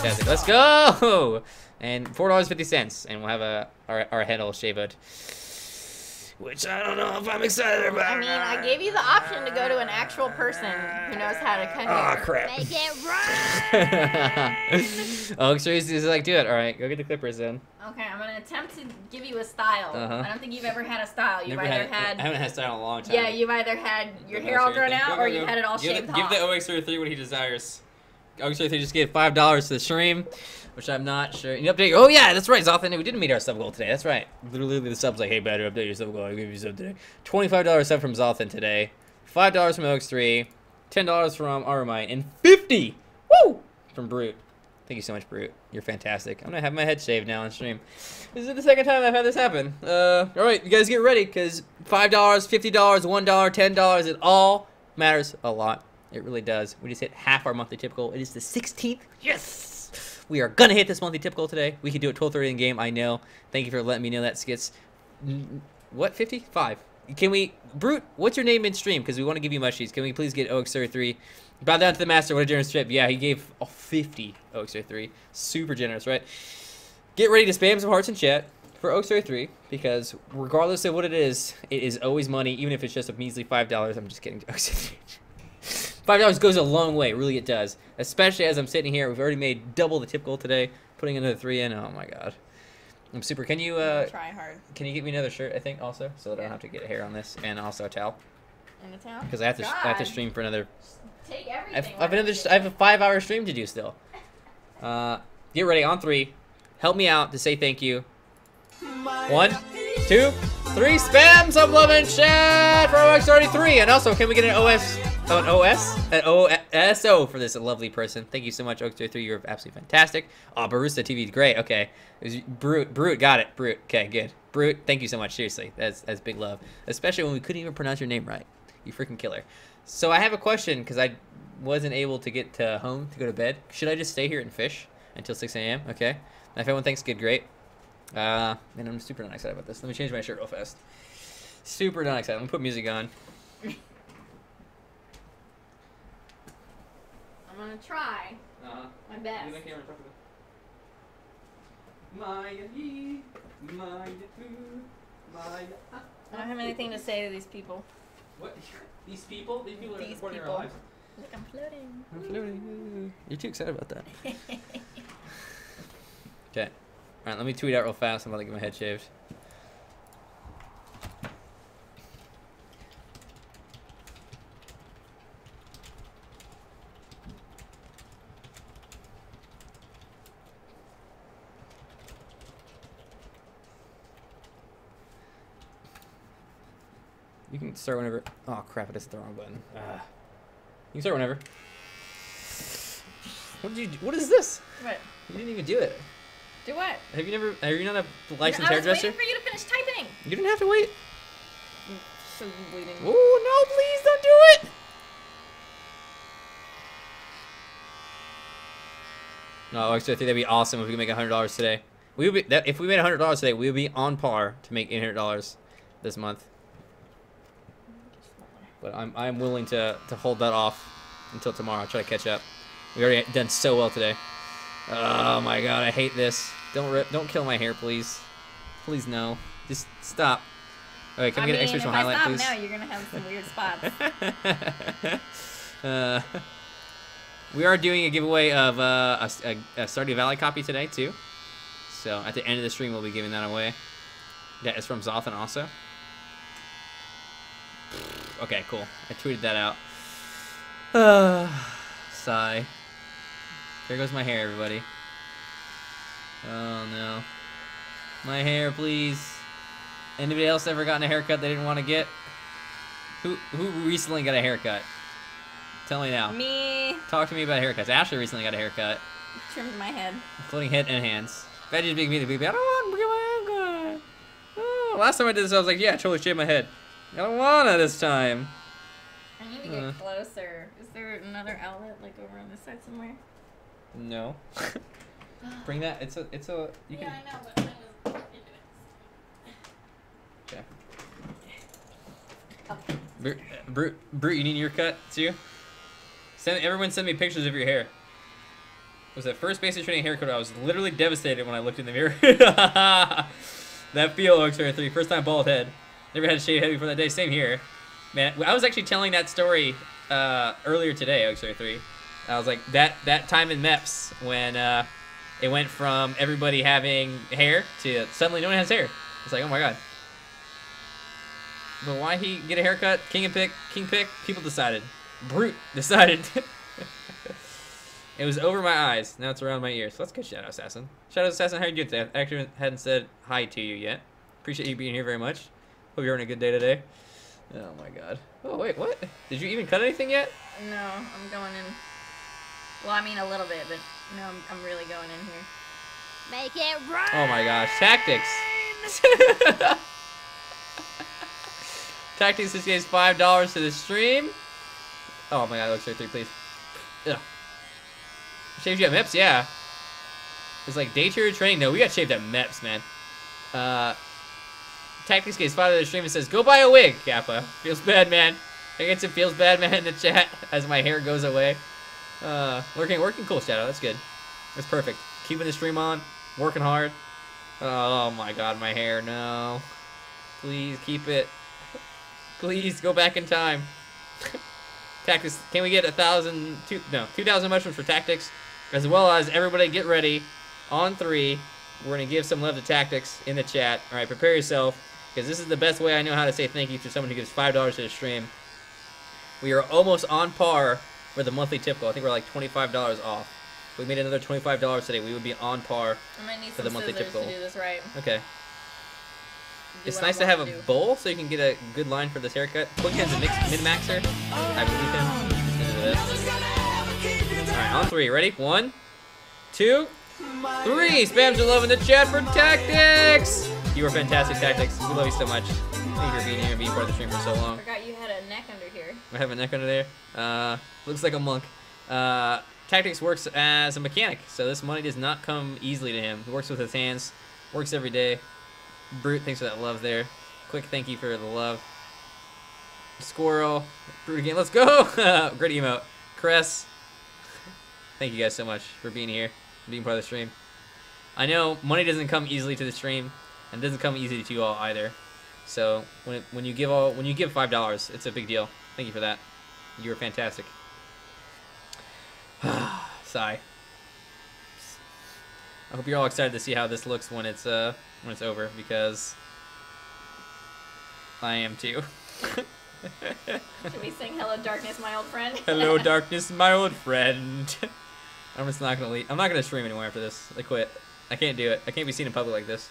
fantastic. Let's go! And four dollars fifty cents, and we'll have a our, our head all shaved. Which I don't know if I'm excited about. I mean, I gave you the option to go to an actual person who knows how to cut Oh hair. crap! Make it right. oh, Extrace is like, do it. All right, go get the clippers then. Okay, I'm gonna attempt to give you a style. Uh-huh. I don't think you've ever had a style. You've Never either had, had, I haven't had a style in a long time. yeah, you've either had your hair all grown out or you've had it all give shaved the, off. Give the OX33 what he desires. OX33 just gave five dollars to the stream, which I'm not sure. You update. Oh yeah, that's right, Zothan. We didn't meet our sub goal today. That's right. Literally, the sub's like, hey, better update your sub goal. I give you sub today. Twenty-five dollars sub from Zothan today. Five dollars from OX3. Ten dollars from Armite, and fifty. Woo! From Brute. Thank you so much, Brute. You're fantastic. I'm gonna have my head shaved now on stream. This is the second time I've had this happen. Uh, all right, you guys get ready, cause five dollars, fifty dollars, one dollar, ten dollars, it all matters a lot. It really does. We just hit half our monthly typical. It is the 16th. Yes, we are gonna hit this monthly typical today. We can do it 12:30 in game. I know. Thank you for letting me know that skits. What 50? Five. Can we, Brute? What's your name in stream? Because we want to give you mushies. Can we please get OX33? Bow down to the master. What a generous trip. Yeah, he gave oh, 50 OX33. Super generous, right? Get ready to spam some hearts in chat for OX33 because regardless of what it is, it is always money, even if it's just a measly five dollars. I'm just kidding. OX33. Five dollars goes a long way, really it does. Especially as I'm sitting here, we've already made double the tip goal today. Putting another three in, oh my god. I'm super. Can you uh, Try hard. can you get me another shirt? I think also, so that I don't have to get hair on this, and also a towel In the town. because I have to I have to stream for another. Take I've, everything. I've another. I have a five hour stream to do still. Uh, get ready on three. Help me out to say thank you. One, two, three. Spam some love in chat for OX33, and also can we get an OS, oh, an OS, an OSO for this lovely person? Thank you so much, OX33. You're absolutely fantastic. Oh, Barista TV is great. Okay, it was Brute, Brute, got it. Brute. Okay, good. Brute, thank you so much. Seriously, that's that's big love, especially when we couldn't even pronounce your name right. You freaking killer. So I have a question because I wasn't able to get to home to go to bed. Should I just stay here and fish until 6 a.m.? Okay. If everyone thinks good, great. Uh, man, I'm super not excited about this. Let me change my shirt real fast. Super not excited. Let me put music on. Gonna try Uh-huh. my best. I don't have anything to say to these people. What? These people? These people are These supporting people. our lives. Look, I'm floating. I'm floating. You're too excited about that. Okay. Alright, let me tweet out real fast. I'm about to get my head shaved. You can start whenever. Oh crap! I just hit the wrong button. Ah. You can start whenever. What did you? Do? What is this? what? You didn't even do it. Do what? Have you never? Are you not a licensed I was hairdresser? waiting for you to finish typing. You didn't have to wait. So waiting. Oh no! Please don't do it. No, actually, I think that'd be awesome if we could make hundred dollars today. We would be that if we made hundred dollars today, we would be on par to make eight hundred dollars this month. But I'm I'm willing to to hold that off until tomorrow. I'll Try to catch up. We already done so well today. Oh my god, I hate this. Don't rip, don't kill my hair, please. Please no. Just stop. Okay, can I we mean, get an extra small I highlight, stop please? now, you're gonna have some weird spots. uh, we are doing a giveaway of uh, a, a, a Stardew Valley copy today too. So at the end of the stream, we'll be giving that away. That is from Zothan also. Okay, cool. I tweeted that out. Uh, sigh. There goes my hair, everybody. Oh no. My hair, please. Anybody else ever gotten a haircut they didn't want to get? Who who recently got a haircut? Tell me now. Me Talk to me about haircuts. Ashley recently got a haircut, trimmed my head. including head and hands. Veggie's big me the baby. I don't want to get my haircut. Oh, last time I did this, I was like, yeah, I totally shaved my head. I don't wanna this time. I need to get Uh. closer. Is there another outlet like over on this side somewhere? No. Bring that. It's a. It's a. You yeah, can. I know, but I was. Okay. Brute, Brute, Brute, you need your cut too. Send everyone. Send me pictures of your hair. was that first basic training haircut. I was literally devastated when I looked in the mirror. that feel OX three. First time bald head. Never had a shaved head before that day. Same here. Man, I was actually telling that story uh, earlier today, OX three. I was like that that time in MEPS when uh, it went from everybody having hair to suddenly no one has hair. It's like, oh my god. But why he get a haircut? King and pick, king pick. People decided. Brute decided. it was over my eyes. Now it's around my ears. So let's get Shadow Assassin. Shadow Assassin, how are you doing today? I actually hadn't said hi to you yet. Appreciate you being here very much. Hope you're having a good day today. Oh my god. Oh wait, what? Did you even cut anything yet? No, I'm going in. Well, I mean a little bit, but no, I'm, I'm really going in here. Make it right. Oh my gosh, tactics. tactics just gives five dollars to the stream. Oh my god, looks like three, please. Ugh. Shaved you at MEPS, yeah. It's like day two training. No, we got shaved at MEPS, man. Uh, Tactics gets five to the stream and says, "Go buy a wig, Kappa." Feels bad, man. I get some feels bad, man, in the chat as my hair goes away. Uh, working, working cool, Shadow. That's good. That's perfect. Keeping the stream on, working hard. Oh my God, my hair. No, please keep it. Please go back in time. Tactics, can we get a thousand, two, no, two thousand mushrooms for Tactics, as well as everybody get ready on three. We're gonna give some love to Tactics in the chat. All right, prepare yourself because this is the best way I know how to say thank you to someone who gives five dollars to the stream. We are almost on par with the monthly tip goal. I think we're like twenty-five dollars off. If we made another twenty-five dollars today, we would be on par. For the monthly tip to goal. do this right. Okay. Do It's nice to have wanna a do. bowl so you can get a good line for this haircut. Quickhand's a mix, min-maxer. I believe him. Alright, on three. Ready? One, two, three. Spams your love in the chat for tactics. You were fantastic, tactics. We love you so much. Thank you for being here and being part of the stream for so long. I forgot you had a neck under here. I have a neck under there. Uh, looks like a monk. Uh, Tactics works as a mechanic, so this money does not come easily to him. He works with his hands, works every day. Brute, thanks for that love there. Quick thank you for the love. Squirrel, Brute again, let's go! Great emote. Cress, thank you guys so much for being here, being part of the stream. I know money doesn't come easily to the stream, and doesn't come easy to you all either. So when it, when you give all when you give five dollars, it's a big deal. Thank you for that. You were fantastic. Sigh. I hope you're all excited to see how this looks when it's uh when it's over because I am too. Should we sing "Hello Darkness, My Old Friend"? Hello, darkness, my old friend. I'm just not gonna leave. I'm not gonna stream anymore after this. I quit. I can't do it. I can't be seen in public like this.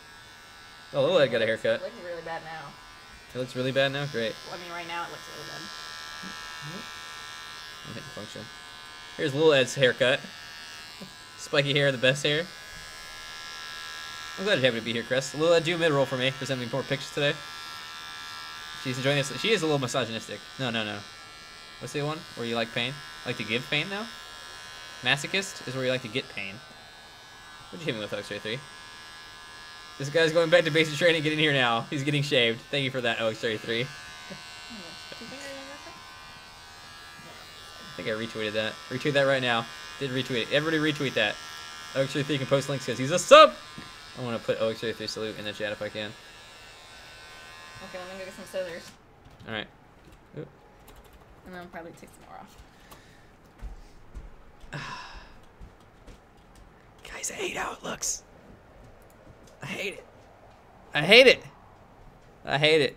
Oh, Ed got a haircut. It looks really bad now. It looks really bad now. Great. Well, I mean, right now it looks really bad. I'll hit the function. Here's Lil Ed's haircut. Spiky hair, the best hair. I'm glad you're happy to be here, Chris. Lil Ed, do a mid roll for me for sending me more pictures today. She's enjoying this. She is a little misogynistic. No, no, no. What's the one where you like pain? Like to give pain now? Masochist is where you like to get pain. What'd you hit me with, X-Ray 3 This guy's going back to basic training. Get in here now. He's getting shaved. Thank you for that, OX33. Do you think I did I think I retweeted that. Retweet that right now. Did retweet it. Everybody retweet that. OX33 can post links because he's a sub! I want to put OX33 salute in the chat if I can. Okay, let me go get some scissors, Alright. and then I'll probably take some more off. Guys, I hate how it looks. I hate it. I hate it. I hate it.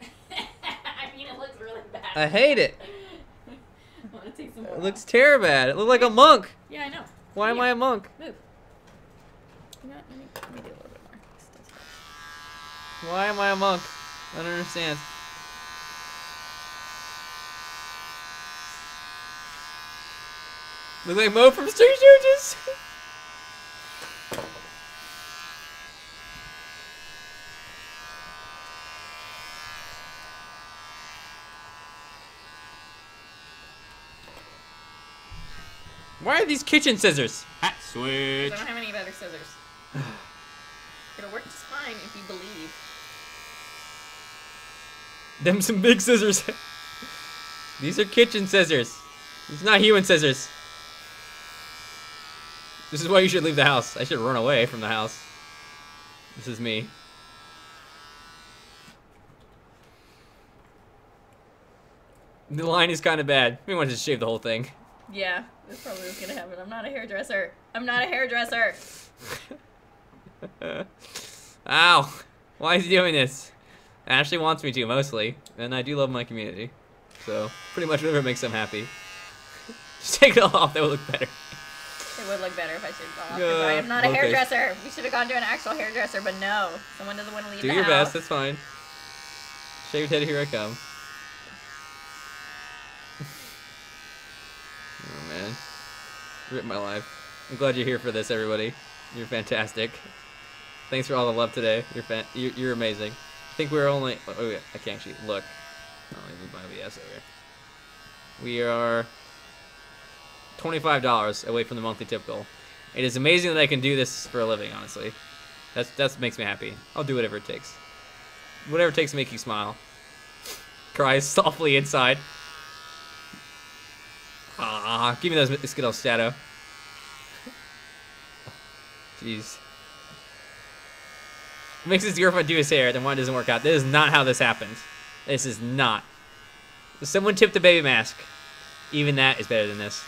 I mean, it looks really bad. I hate it. Take some more. It looks terrible. bad. It looks like a monk. Yeah, I know. Why am I a monk? Move. You know? Let me, let me do a little bit more. Why am I a monk? I don't understand. Look like Mo from Street Judges. Why are these kitchen scissors? Hat switch. I don't have any better scissors. It'll work just fine if you believe. Them some big scissors. These are kitchen scissors. These are not human scissors. This is why you should leave the house. I should run away from the house. This is me. The line is kind of bad. We want to just shave the whole thing. Yeah, this probably was gonna happen. I'm not a hairdresser. I'm not a hairdresser. Ow! Why is he doing this? Ashley wants me to, mostly. And I do love my community. So, pretty much whatever makes them happy. Just take it all off, that would look better. It would look better if I shaved it off. Yeah, I am not a uh, okay. hairdresser. We should have gone to an actual hairdresser, but no. Someone doesn't want to leave Do the your house. best, that's fine. Shaved head, here I come. Oh man. Rip my life. I'm glad you're here for this, everybody. You're fantastic. Thanks for all the love today. You're fan- you're, you're amazing. I think we're only. Oh, yeah, I can't actually look. Me move my OBS over. We are $25 away from the monthly tip goal. It is amazing that I can do this for a living, honestly. That's that makes me happy. I'll do whatever it takes. Whatever it takes to make you smile. Cries softly inside. Ah, give me those Skittles, Shadow. Jeez. Makes his girlfriend do his hair, then why doesn't work out? This is not how this happens. This is not. Someone tipped the baby mask. Even that is better than this.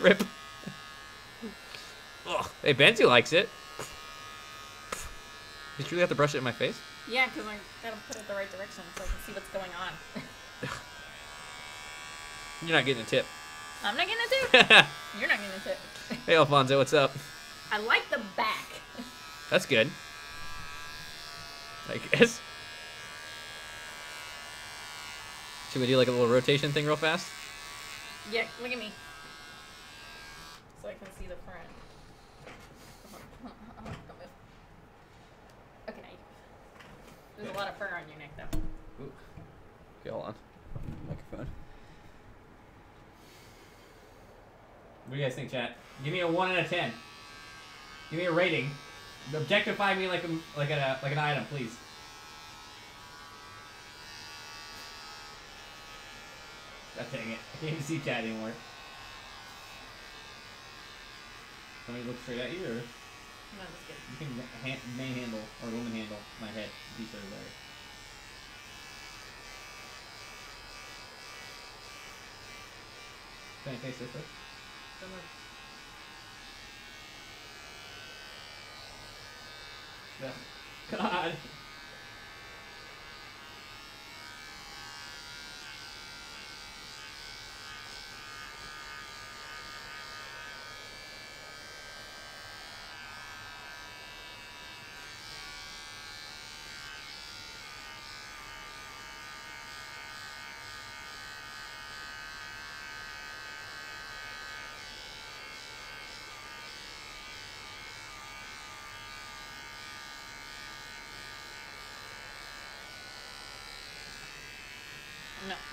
Rip. Ugh. Hey, Benzu likes it. Did you really have to brush it in my face? Yeah, because I gotta put it the right direction so I can see what's going on. You're not getting a tip. I'm not getting a tip. You're not getting a tip. Hey, Alfonso, what's up? I like the back. That's good. I guess. Should we do like a little rotation thing real fast? Yeah, look at me. So I can see the front. Okay, There's a lot of fur on your neck, though. Ooh. Okay, hold on. What do you guys think, chat? Give me a one out of ten. Give me a rating. Objectify me like a like a like an item, please. God dang it! I can't even see chat anymore. Somebody look straight at you, or No, just kidding. you can ma- ha- man handle or woman handle my head. Be sure there. Can I face this? God.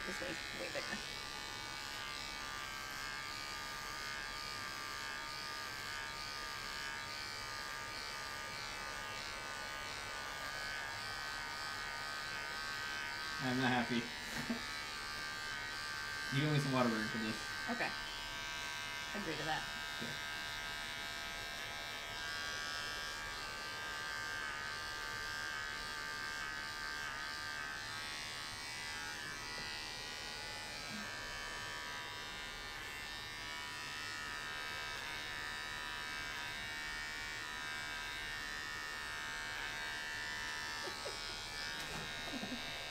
Way's way bigger. I'm not happy. you owe me some water burn for this. Okay. Agree to that.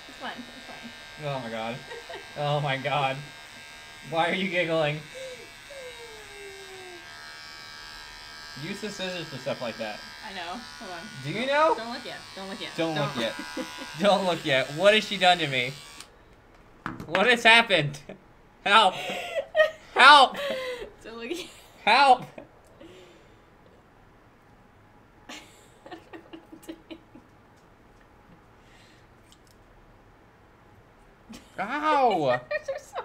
It's fine. It's fine. Oh my god. Oh my god. Why are you giggling? Use the scissors for stuff like that. I know. Hold on. Do you know? Don't look yet. Don't look yet. Don't look yet. Don't look yet. What has she done to me? What has happened? Help! Help! Don't look yet. Help! Ow! They're so-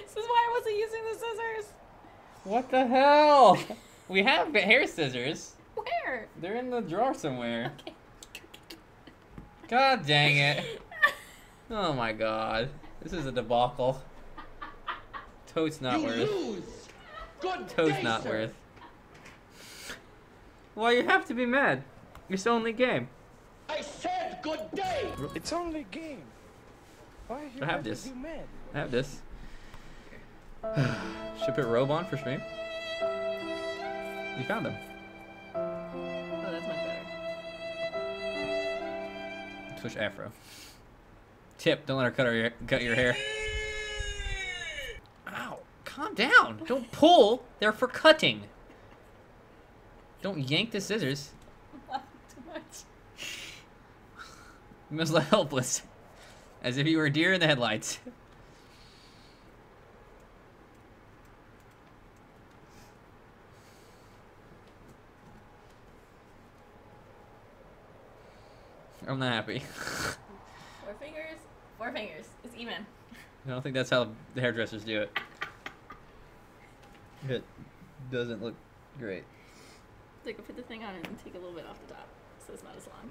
this is why I wasn't using the scissors. What the hell? We have hair scissors. Where? They're in the drawer somewhere. God dang it. Oh my god. This is a debacle. Toast not you worth. lose. Good Toast day, not sir. worth. Why you have to be mad? It's only game. I said good day. It's only game. Why are you I have this. I have this. Should put robe on for stream. You found them. Oh, that's much better. Switch afro. Tip, don't let her cut her cut your hair. Ow! Calm down. Don't pull. They're for cutting. Don't yank the scissors. Too much. You must look helpless, as if you were a deer in the headlights. I'm not happy. Four fingers. Four fingers. It's even. I don't think that's how the hairdressers do it. It doesn't look great. Like, put the thing on and take a little bit off the top, so it's not as long.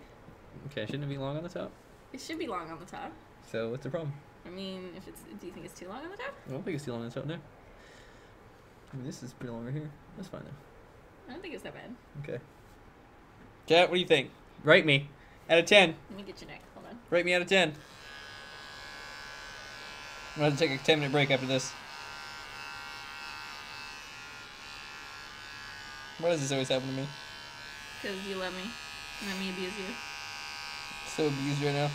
Okay, shouldn't it be long on the top? It should be long on the top. So what's the problem? I mean, if it's, do you think it's too long on the top? I don't think it's too long on the top there. I mean, this is pretty long right here. That's fine though. I don't think it's that bad. Okay. Chat, what do you think? Rate me. Out of 10. Let me get your neck. Hold on. Rate me out of 10. I'm going to take a 10 minute break after this. Why does this always happen to me? Because you love me. And let me abuse you. So abused right now.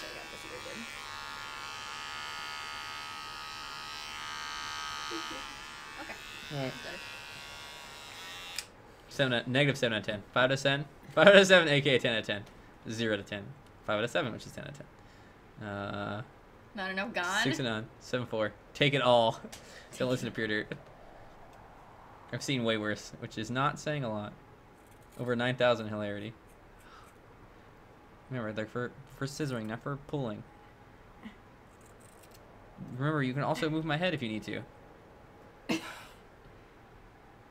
So I got this really good. Okay. Alright. 7 out, negative 7 out of 10. 5 out of 10. 5 out of 7, aka 10 out of 10. 0 out of 10. 5 out of 7, which is 10 out of 10. Uh, Not enough gone. 6 and 9. 7 4. Take it all. Don't listen to Pure Dirt. I've seen way worse, which is not saying a lot. Over 9,000 hilarity. Remember, they're for, for scissoring, not for pulling. Remember, you can also move my head if you need to.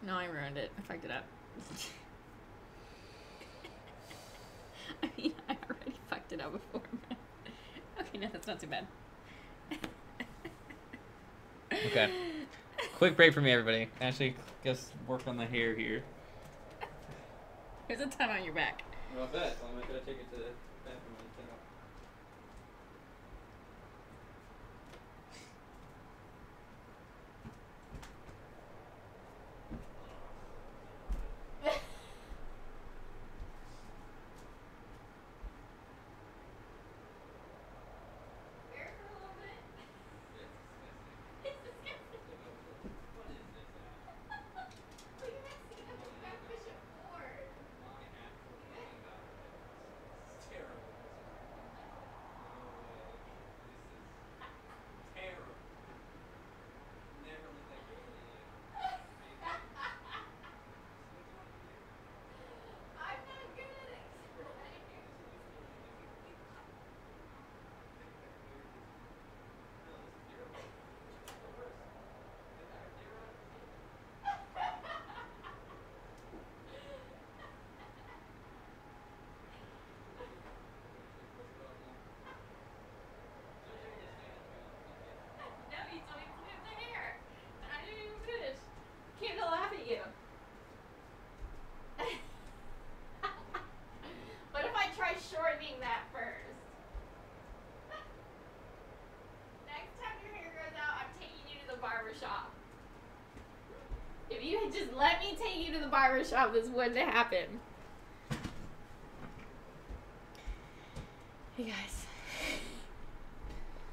No, I ruined it. I fucked it up. I mean, I already fucked it up before. but- okay, no, that's not too bad. Okay. Quick break for me, everybody. Actually, guess work on the hair here. There's a ton on your back. Well, I bet. I'm gonna take it to the bathroom and take off. No, you told me to flip the hair. And I didn't even finish. Came to laugh at you. what if I try shortening that first? Next time your hair grows out, I'm taking you to the barber shop. If you had just let me take you to the barber shop, this wouldn't have happened. Hey guys.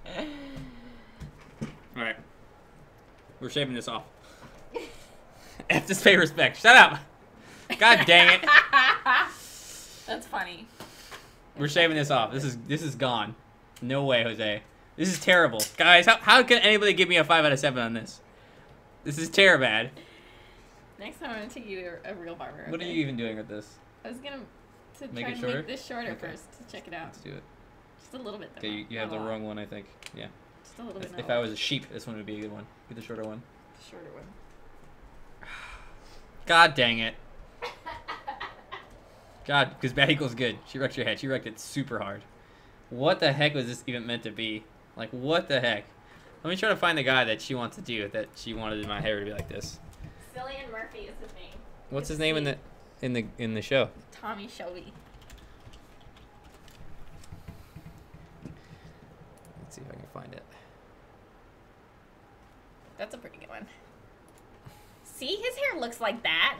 All right. We're shaving this off. F this pay respect. Shut up. God dang it. That's funny. We're shaving this off. This is this is gone. No way, Jose. This is terrible, guys. How how can anybody give me a five out of seven on this? This is terrible. Next time I'm gonna take you to a real barber. What are you even doing with this? I was gonna to Make try it to shorter? make this shorter Okay. first to check it out. Let's do it. Just a little bit. Though, Okay, you, you have oh, the lot. wrong one, I think. Yeah. Just a little bit. If, if I was a sheep, this one would be a good one. Get the shorter one. The shorter one. God dang it. God, because bad equals good. She wrecked your head. She wrecked it super hard. What the heck was this even meant to be? Like, what the heck? Let me try to find the guy that she wants to do that she wanted my hair to be like this. Cillian Murphy is his name. What's his name in the? In the in the show. Tommy Shelby. Let's see if I can find it. That's a pretty good one. See, his hair looks like that.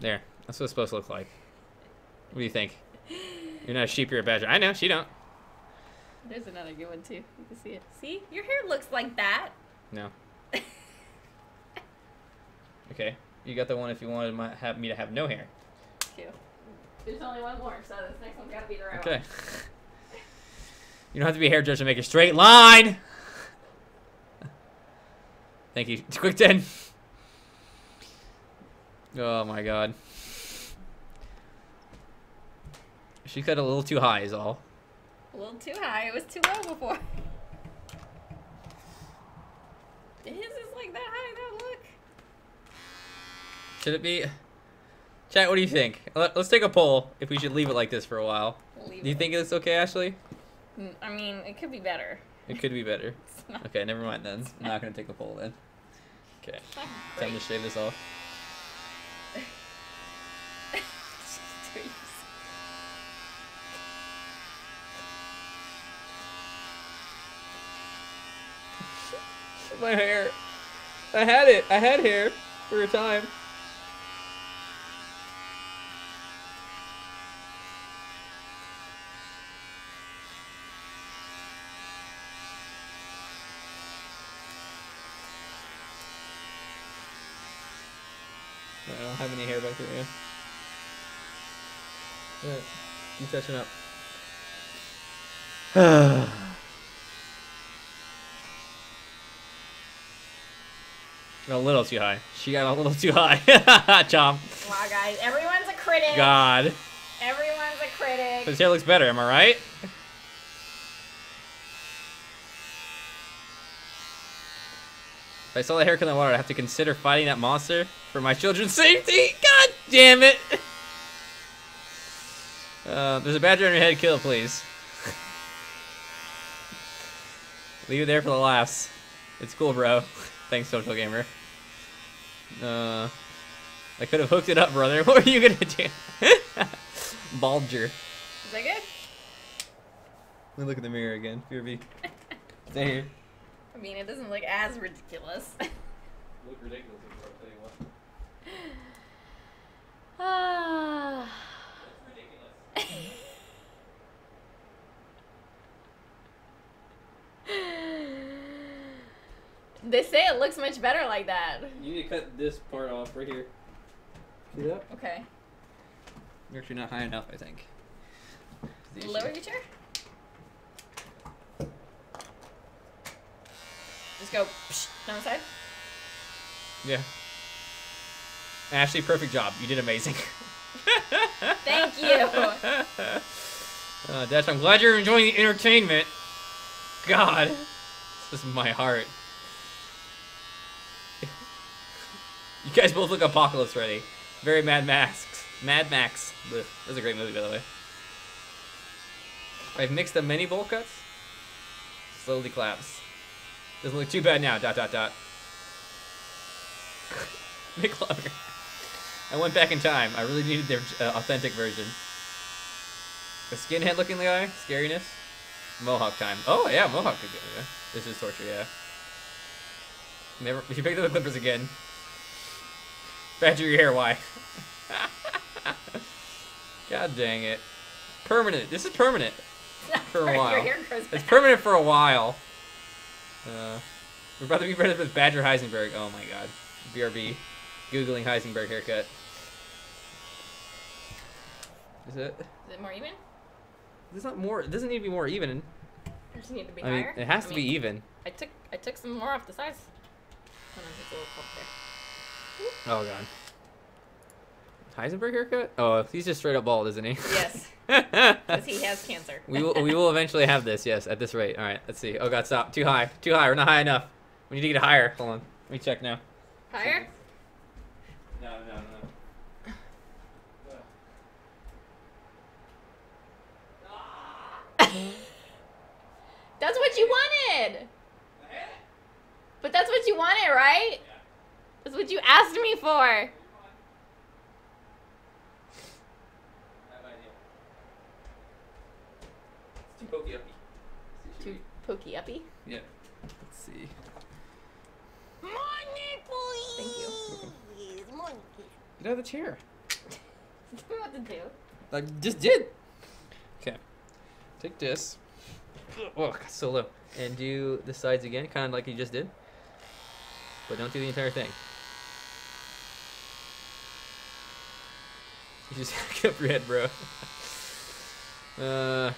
There. That's what it's supposed to look like. What do you think? You're not a sheep, you're a badger. I know, she don't. There's another good one too. You can see it. See, your hair looks like that. No. Okay. You got the one if you wanted my, have me to have no hair. Cute. There's only one more, so this next one's gotta be the right Okay. You don't have to be a hairdresser to make a straight line. Thank you. Quick 10. Oh my god. She cut a little too high is all. A little too high. It was too low before. His is like that high. Look. Should it be? Chat, what do you think? Let- Let's take a poll if we should leave it like this for a while. Leave Do you it. think it's okay, Ashley? Mm, I mean, it could be better. It could be better. Okay, never mind then. I'm not gonna take a poll then. Okay, time to shave this off. My hair. I had it. I had hair for a time. I don't have any hair back there. Yeah. Yeah. Keep touching up. a little too high. She got a little too high. Chomp. Wow, guys, everyone's a critic. God. Everyone's a critic. His hair looks better, am I right? If I saw that haircut in the water, I'd have to consider fighting that monster for my children's safety. God damn it! Uh, there's a badger on your head. Kill it, please. Leave it there for the laughs. It's cool, bro. Thanks, social gamer. Uh, I could have hooked it up, brother. What were you gonna do? Balger. Is that good? Let me look in the mirror again. BRB. Stay here. I mean, it doesn't look as ridiculous. Look ridiculous, I'll tell you what. Ah. they say it looks much better like that. You need to cut this part off right here. See that? Okay. You're actually not high enough, I think. Lower your chair. Just go psh, down the side. Yeah. Ashley, perfect job. You did amazing. Thank you. Uh, Dash, I'm glad you're enjoying the entertainment. God. This is my heart. You guys both look apocalypse ready. Very Mad Max. Mad Max. Ugh, That's a great movie, by the way. I've mixed the many bowl cuts. Slowly claps. Doesn't look too bad now. Dot dot dot. Nick Lover. I went back in time. I really needed their uh, authentic version. A skinhead looking guy, scariness. Mohawk time. Oh yeah, Mohawk could go. Yeah. This is torture. Yeah. Never. You pick up the Clippers again. Badger your hair. Why? God dang it. Permanent. This is permanent. For a while. It's permanent for a while. Uh, we're about to be friends with Badger Heisenberg. Oh my god. BRB. Googling Heisenberg haircut. Is it? Is it more even? There's not more. It doesn't need to be more even. It need to be I mean, higher? it has I to mean, be even. I took I took some more off the sides. Hold on, just a little Oh god. Heisenberg haircut? Oh, he's just straight up bald, isn't he? Yes, because he has cancer. we will. We will eventually have this. Yes, at this rate. All right. Let's see. Oh god, stop. Too high. Too high. We're not high enough. We need to get higher. Hold on. Let me check now. Higher? That's what you wanted. But that's what you wanted, right? That's what you asked me for. Too pokey uppy. Too pokey uppy? Yeah. Let's see. Money, please. Thank you. Money. Get out of the chair. what to do. I just did. Okay. Take this. Oh, got so low. And do the sides again, kind of like you just did. But don't do the entire thing. You just hack up your head, bro. Uh,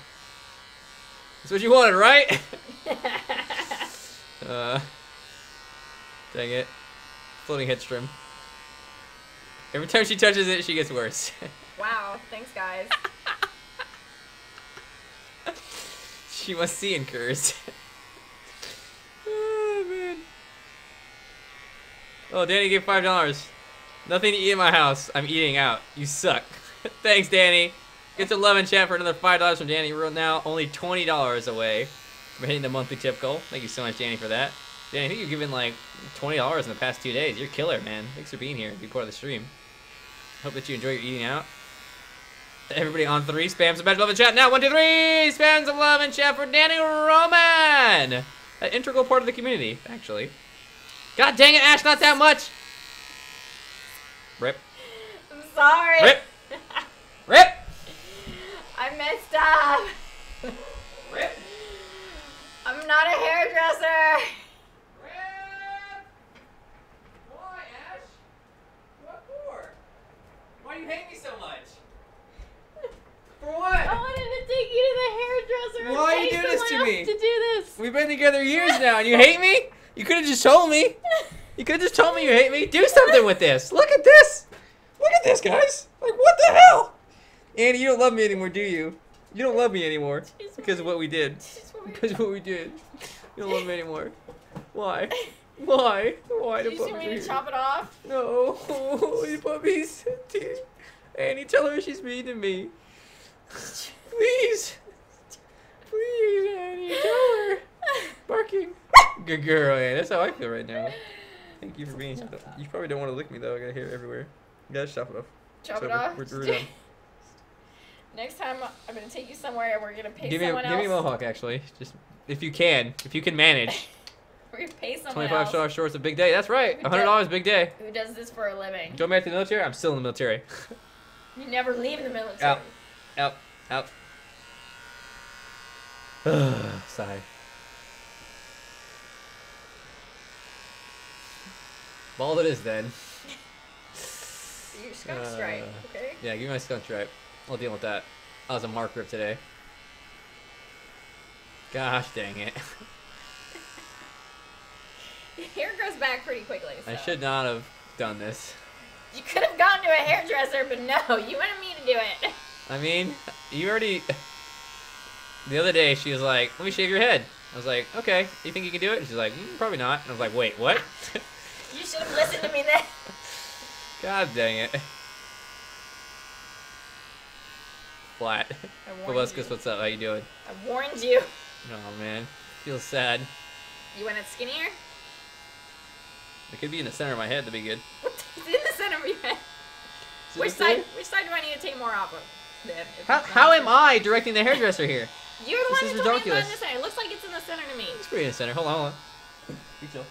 that's what you wanted, right? uh, dang it. Floating head trim. Every time she touches it, she gets worse. Wow. Thanks, guys. She must see incurs. oh man. Oh, Danny gave five dollars. Nothing to eat in my house. I'm eating out. You suck. Thanks, Danny. Get to love and chat for another five dollars from Danny. We're now only twenty dollars away from hitting the monthly tip goal. Thank you so much, Danny, for that. Danny, I think you've given like twenty dollars in the past two days. You're a killer, man. Thanks for being here. Be part of the stream. Hope that you enjoy your eating out. Everybody on three, spams spam some love in chat now. One, two, three, spams some love in chat for Danny Roman. An integral part of the community, actually. God dang it, Ash, not that much. Rip, I'm sorry. rip, rip, I messed up. rip, I'm not a hairdresser. rip. Why, Ash? What for? Why do you hate me so much? For what? I wanted to take you to the hairdresser. and Why you pay do this to me? To do this. We've been together years now, and you hate me? You could have just told me. You could have just told me you hate me. Do something with this. Look at this. Look at this, guys. Like, what the hell? Andy, you don't love me anymore, do you? You don't love me anymore because of what we did. Because of what we did. You don't love me anymore. Why? Why? Why Do you want me to chop it off? No, the puppies. Dear. Annie, tell her she's mean to me. Please. Please, Annie, tell her. Barking. Good girl, Annie. That's how I feel right now. Thank you for being here. You probably don't want to lick me, though. I got hair everywhere. You gotta chop it off. Chop It's it over. off. We're, we're done. Next time I'm gonna take you somewhere and we're gonna pay give me, a, someone give me a mohawk, actually. Just if you can, if you can manage. We're gonna pay someone Twenty-five else dollars shorts a big day. That's right. Hundred dollars, big day. who does this for a living. Go back to the military. I'm still in the military. You never leave the military. Out. Out. Out. Sigh. Ball it is then. Your skunk stripe, Uh, okay? Yeah, give me my skunk stripe. I'll deal with that. I was a mark rip today. Gosh dang it. Hair grows back pretty quickly. I should not have done this. You could have gone to a hairdresser, but no, you wanted me to do it. I mean, you already. The other day, she was like, "Let me shave your head." I was like, "Okay, you think you can do it?" She's like, mm, "Probably not." And I was like, "Wait, what?" You should have listened to me then. God dang it. Flat. Velasquez, what's up? How you doing? I warned you. Oh man, feels sad. You want it skinnier? It could be in the center of my head to be good. it's in the center of your head. Which side? Which side do I need to take more off of? Then, How, how am I directing the hairdresser here? You're the This one is who told me it's not in ridiculous. the center. It looks like it's in the center to me. It's pretty in the center. Hold on, hold on. Be chill.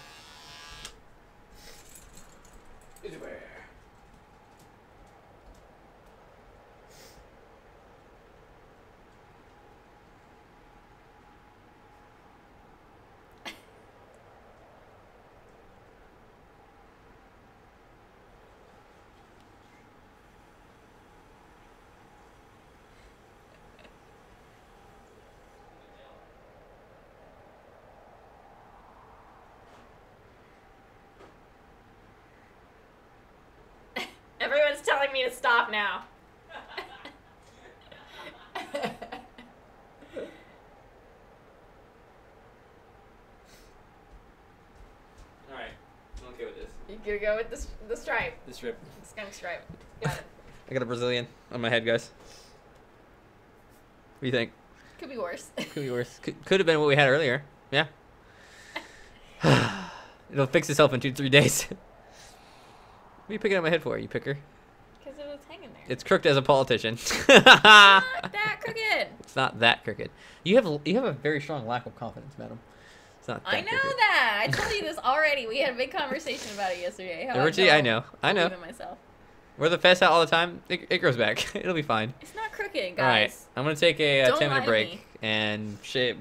Everyone's telling me to stop now. Alright, I'm okay with this. you gonna go with the, s- the stripe, This rip. the skunk stripe. Got it. I got a Brazilian on my head, guys. What do you think? Could be worse. Could be worse. Could, could have been what we had earlier. Yeah. It'll fix itself in two, three days. what are you picking up my head for, you picker? Because it was hanging there. It's crooked as a politician. it's Not that crooked. It's not that crooked. You have you have a very strong lack of confidence, madam. It's not that I know crooked. that. I told you this already. We had a big conversation about it yesterday. How Richie, I know. I know. in myself. We're the fast out all the time. It, it grows back. It'll be fine. It's not crooked, guys. All right. I'm gonna take a, uh ten minute break me. and shit,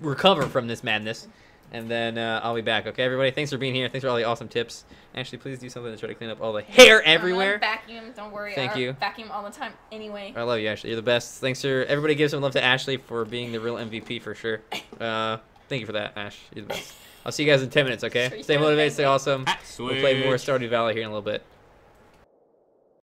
recover from this madness, and then uh, I'll be back. Okay, everybody. Thanks for being here. Thanks for all the awesome tips. Ashley, please do something to try to clean up all the hair I'm everywhere. Vacuum. Don't worry. Thank you. Vacuum all the time anyway. I love you, Ashley. You're the best. Thanks for everybody. Give some love to Ashley for being the real MVP for sure. Uh, thank you for that, Ash. You're the best. I'll see you guys in 10 minutes. Okay. Sure, Stay motivated. Stay awesome. Hat We'll play more. Stardew Valley here in a little bit.